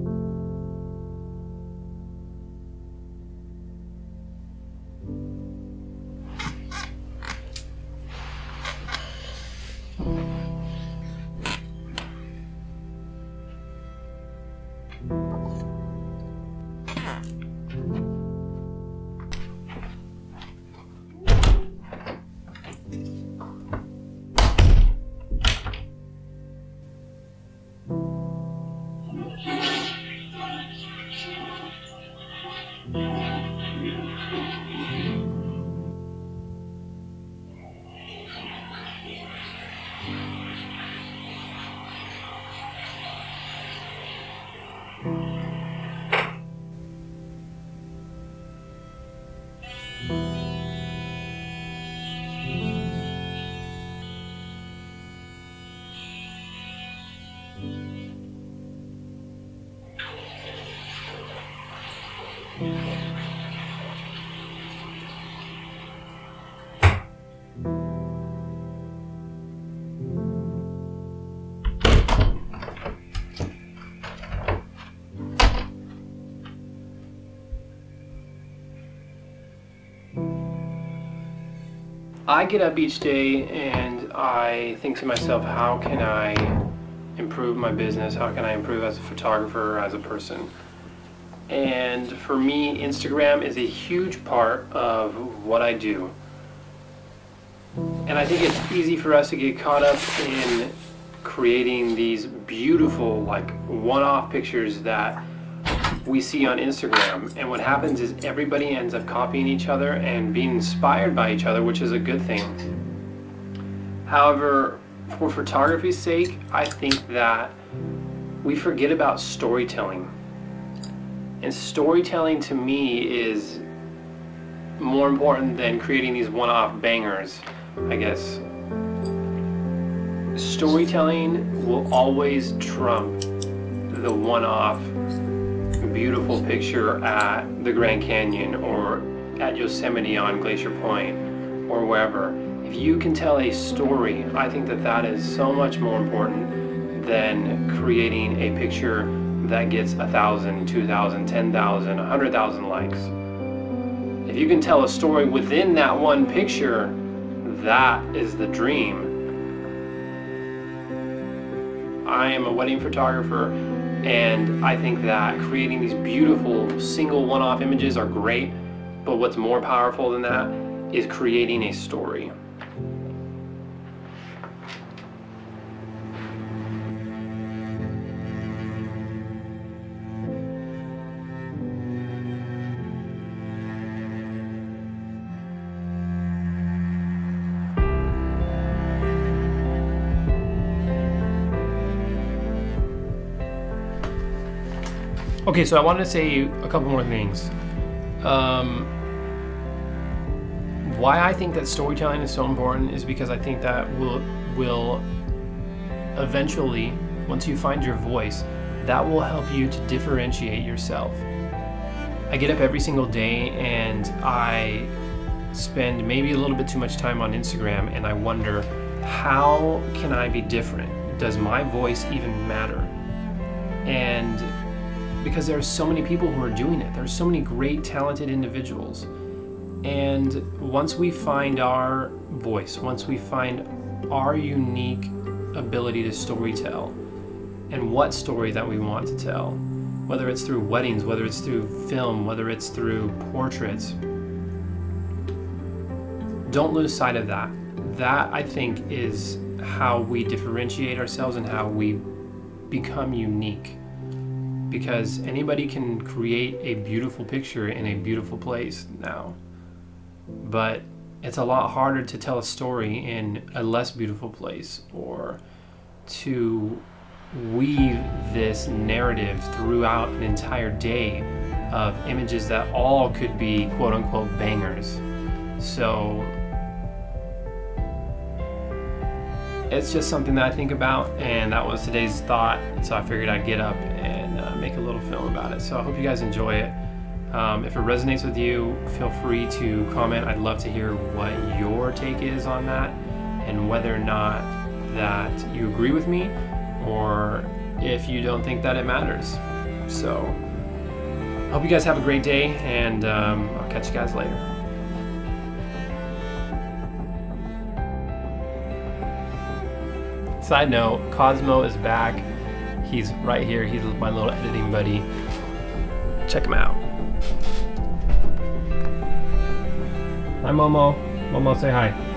you. Thank. I get up each day and I think to myself, how can I improve my business? How can I improve as a photographer, as a person? And for me, Instagram is a huge part of what I do. And I think it's easy for us to get caught up in creating these beautiful, like one off pictures that we see on Instagram. And what happens is everybody ends up copying each other and being inspired by each other, which is a good thing. However, for photography's sake, I think that we forget about storytelling. And storytelling to me is more important than creating these one off bangers, I guess. Storytelling will always trump the one off beautiful picture at the Grand Canyon or at Yosemite on Glacier Point or wherever. If you can tell a story, I think that that is so much more important than creating a picture that gets a thousand, two thousand, ten thousand, a hundred thousand likes. If you can tell a story within that one picture, that is the dream. I am a wedding photographer and I think that creating these beautiful single one-off images are great, but what's more powerful than that is creating a story. Okay, so I wanted to say a couple more things. Um, why I think that storytelling is so important is because I think that will will eventually, once you find your voice, that will help you to differentiate yourself. I get up every single day and I spend maybe a little bit too much time on Instagram and I wonder how can I be different? Does my voice even matter? And because there are so many people who are doing it. There are so many great, talented individuals. And once we find our voice, once we find our unique ability to storytell and what story that we want to tell, whether it's through weddings, whether it's through film, whether it's through portraits, don't lose sight of that. That, I think, is how we differentiate ourselves and how we become unique because anybody can create a beautiful picture in a beautiful place now. But it's a lot harder to tell a story in a less beautiful place or to weave this narrative throughout an entire day of images that all could be quote unquote bangers. So it's just something that I think about, and that was today's thought. So I figured I'd get up and uh, make a little film about it. So I hope you guys enjoy it. Um, if it resonates with you, feel free to comment. I'd love to hear what your take is on that and whether or not that you agree with me or if you don't think that it matters. So, I hope you guys have a great day, and um, I'll catch you guys later. Side note, Cosmo is back. He's right here. He's my little editing buddy. Check him out. Hi, Momo. Momo, say hi.